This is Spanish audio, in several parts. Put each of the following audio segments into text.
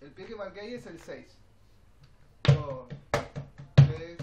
El, pie que marqué ahí es el 6. 2, 3.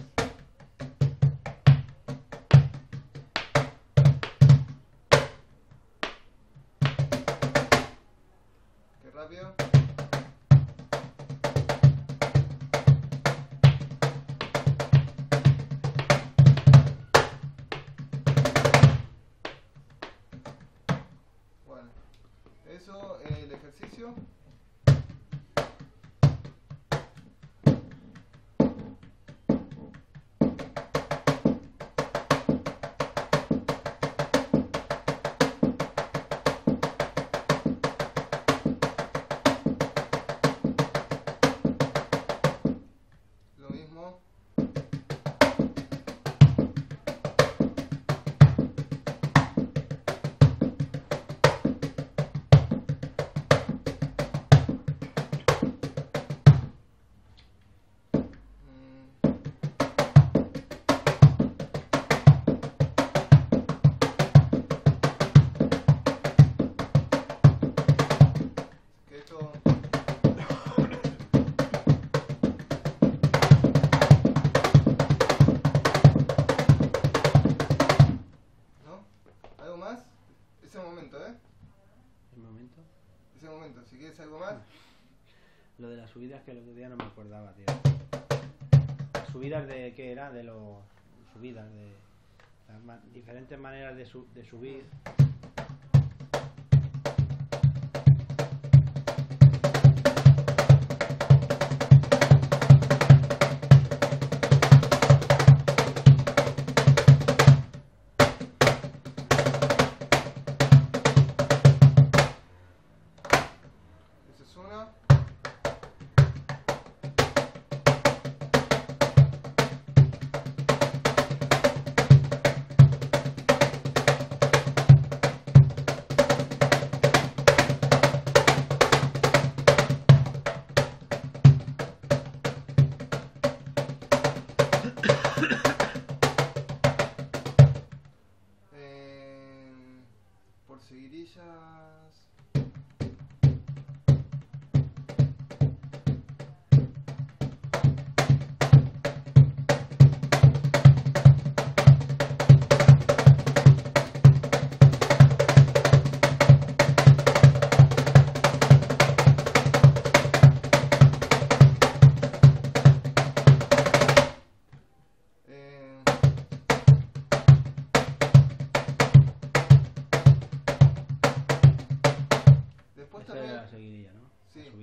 Ese momento. Si quieres algo más, Lo de las subidas que el otro día no me acordaba, tío. Las subidas de qué era, de los subidas de las diferentes maneras de subir.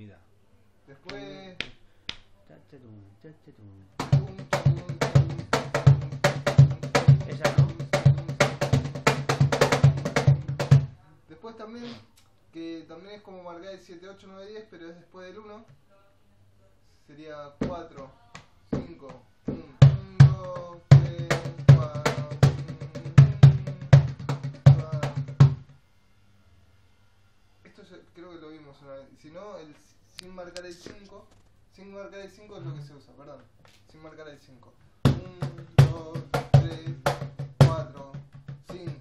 Subida. después Esa no. Después también, que también es como marcar el 7, 8, 9, 10, pero es después del 1. Sería 4, 5, 1, 2, 3, 4. Esto ya creo que lo vimos una vez. Si no, el, sin marcar el 5, sin marcar el 5 es lo que se usa, perdón. Sin marcar el 5. 1, 2, 3, 4, 5,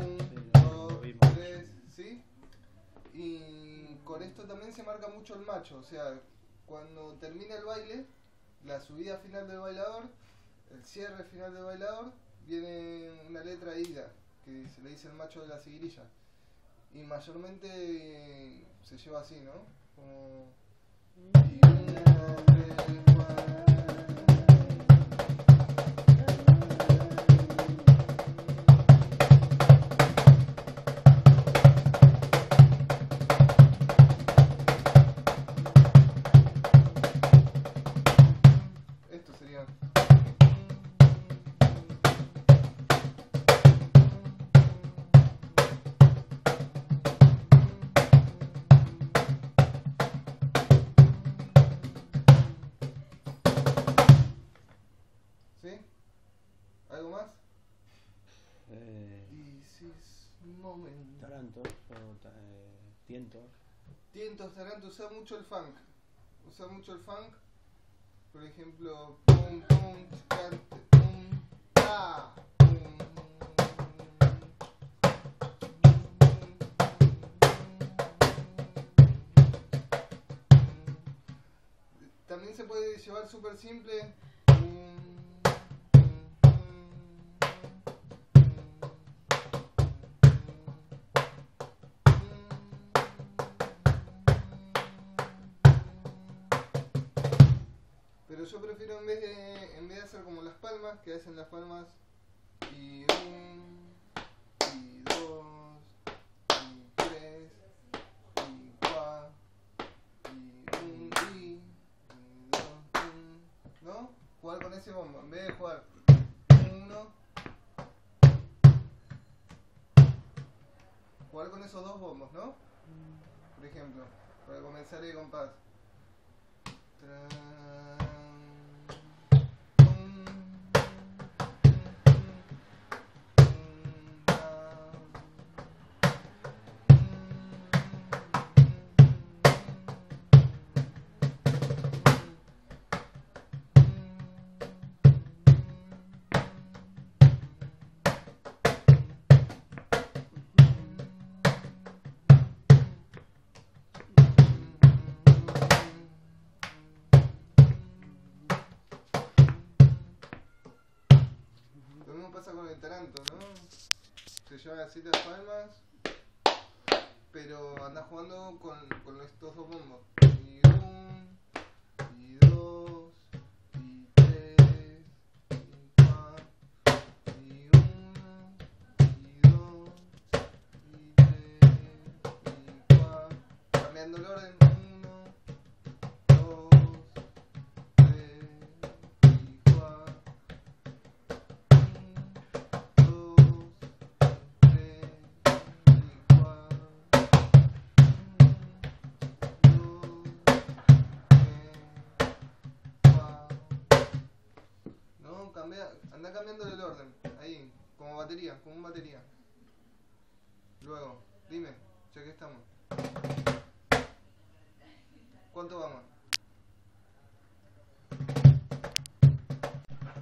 1, lo 2, vimos. 3, ¿sí? Y con esto también se marca mucho el macho, o sea, cuando termina el baile, la subida final del bailador, el cierre final del bailador, viene una letra ida, que se le dice el macho de la seguirilla. Y mayormente se lleva así, ¿no? Como... Un momento. tarantos o ta- eh, tientos. Tientos, taranto, usa mucho el funk. Usa mucho el funk. Por ejemplo, pum, pum, cante, pum, ta. También se puede llevar súper simple. Yo prefiero en vez de en vez de hacer como las palmas, que hacen las palmas y un y dos y tres y cuatro y un y, y dos un, ¿no? Jugar con ese bombo, en vez de jugar uno jugar con esos dos bombos, ¿no? Por ejemplo, para comenzar el compás. Lo Se lleva así las palmas, pero anda jugando con, con estos dos bombos. Y un, anda cambiando el orden, ahí, como batería, como una batería. Luego, dime, ya que estamos. ¿Cuánto vamos?